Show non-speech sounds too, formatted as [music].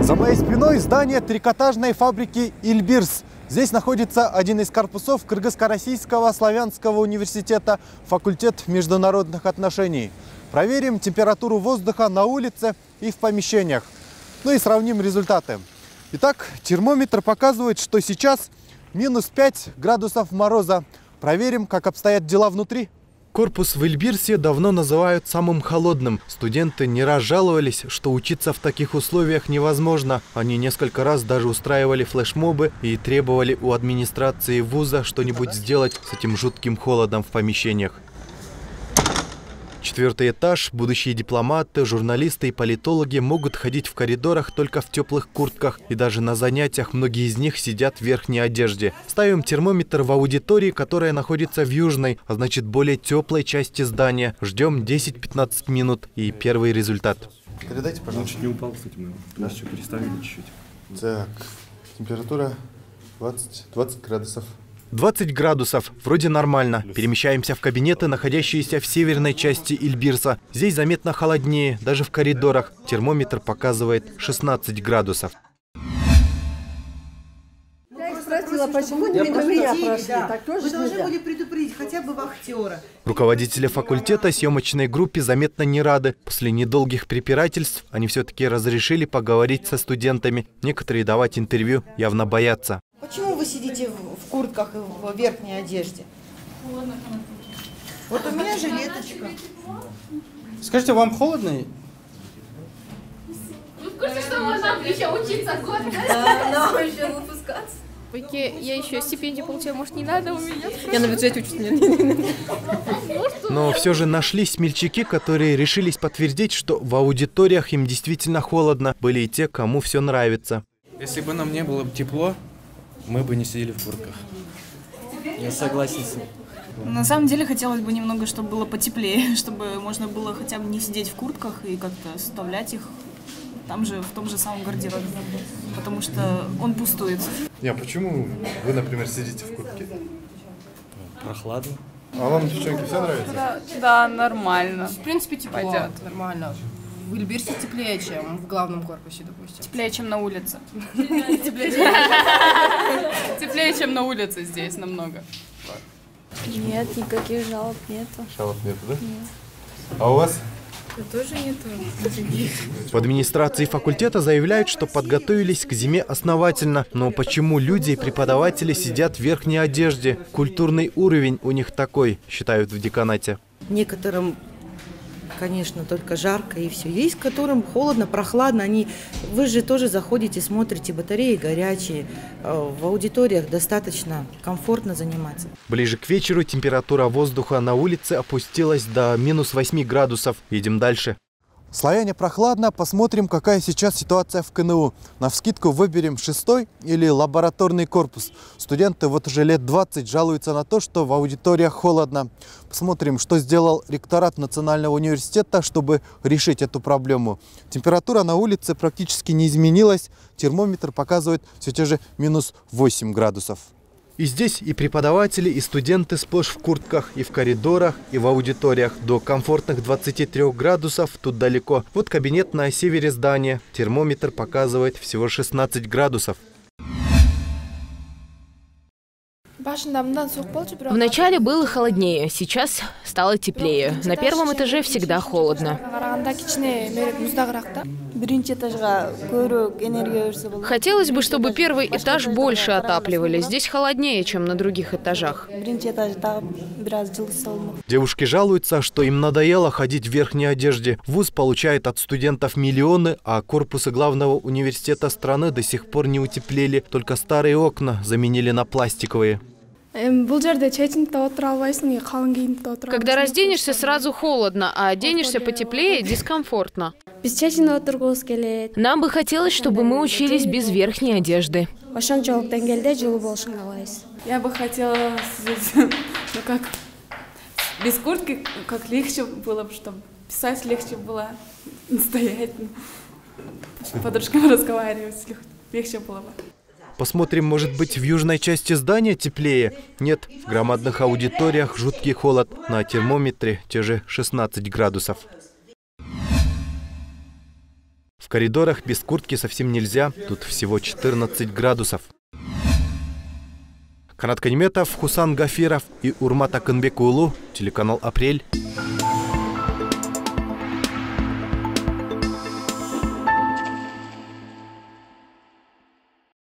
За моей спиной здание трикотажной фабрики «Ильбирс». Здесь находится один из корпусов Кыргызско-Российского славянского университета, факультет международных отношений. Проверим температуру воздуха на улице и в помещениях. Ну и сравним результаты. Итак, термометр показывает, что сейчас минус 5 градусов мороза. Проверим, как обстоят дела внутри. Корпус в Эльбирсе давно называют самым холодным. Студенты не раз жаловались, что учиться в таких условиях невозможно. Они несколько раз даже устраивали флешмобы и требовали у администрации вуза что-нибудь сделать с этим жутким холодом в помещениях. Четвертый этаж. Будущие дипломаты, журналисты и политологи могут ходить в коридорах только в теплых куртках. И даже на занятиях многие из них сидят в верхней одежде. Ставим термометр в аудитории, которая находится в южной, а значит более теплой части здания. Ждем 10-15 минут и первый результат. Передайте, Он пожалуйста. чуть не упал, кстати, мы да? еще переставили чуть-чуть. Так, температура 20, 20 градусов. 20 градусов. Вроде нормально. Перемещаемся в кабинеты, находящиеся в северной части Ильбирса. Здесь заметно холоднее, даже в коридорах. Термометр показывает 16 градусов. Я их спросила, почему не меня прошли, так тоже Вы должны нельзя. были предупредить хотя бы вахтера. Руководители факультета съемочной группе заметно не рады. После недолгих препирательств они все-таки разрешили поговорить со студентами. Некоторые давать интервью явно боятся. Почему вы сидите в куртках и в верхней одежде? Вот у меня жилеточка. Скажите, вам холодно? Вы в курсе, что можно еще учиться год? Окей, я еще стипендию получила, может, не надо у меня? Я на бюджете учусь. Но все же нашлись смельчаки, которые решились подтвердить, что в аудиториях им действительно холодно. Были и те, кому все нравится. Если бы нам не было тепло, мы бы не сидели в куртках. Я согласен с ним. На самом деле хотелось бы немного, чтобы было потеплее, [laughs] чтобы можно было хотя бы не сидеть в куртках и как-то составлять их там же, в том же самом гардеробе, потому что он пустует. Не, а почему вы, например, сидите в куртке? Прохладно. А вам, девчонки, все нравится? Да, да, нормально. В принципе, тепло. Пойдет. Нормально. В Эльбирсе теплее, чем в главном корпусе, допустим. Теплее, чем на улице. [laughs] Теплее, чем на улице здесь намного. Нет, никаких жалоб нету. Шалов нет, да? А у вас? Тоже нету. В администрации факультета заявляют, что подготовились к зиме основательно. Но почему люди и преподаватели сидят в верхней одежде? Культурный уровень у них такой, считают в деканате. Некоторым, конечно, только жарко и все. Есть, которым холодно, прохладно. Они, вы же тоже заходите, смотрите, батареи горячие. Э, В аудиториях достаточно комфортно заниматься. Ближе к вечеру температура воздуха на улице опустилась до минус 8 градусов. Едем дальше. Славяне прохладно. Посмотрим, какая сейчас ситуация в КНУ. На вскидку выберем шестой или лабораторный корпус. Студенты вот уже лет 20 жалуются на то, что в аудиториях холодно. Посмотрим, что сделал ректорат Национального университета, чтобы решить эту проблему. Температура на улице практически не изменилась. Термометр показывает все те же минус 8 градусов. И здесь и преподаватели, и студенты сплошь в куртках, и в коридорах, и в аудиториях. До комфортных 23 градусов тут далеко. Вот кабинет на севере здания. Термометр показывает всего 16 градусов. Вначале было холоднее, сейчас стало теплее. На первом этаже всегда холодно. Хотелось бы, чтобы первый этаж больше отапливали. Здесь холоднее, чем на других этажах. Девушки жалуются, что им надоело ходить в верхней одежде. ВУЗ получает от студентов миллионы, а корпусы главного университета страны до сих пор не утеплели. Только старые окна заменили на пластиковые. Когда разденешься, сразу холодно, а оденешься потеплее – дискомфортно. Нам бы хотелось, чтобы мы учились без верхней одежды. Я бы хотела сидеть, ну как, без куртки, как легче было бы, чтобы писать легче было, стоять, с подружками [laughs] разговаривать лег- легче было бы. Посмотрим, может быть, в южной части здания теплее? Нет, в громадных аудиториях жуткий холод. На термометре те же 16 градусов. коридорах без куртки совсем нельзя, тут всего 14 градусов. Канат Каниметов, Хусан Гафиров и Урмат Акынбек Улу, телеканал «Апрель».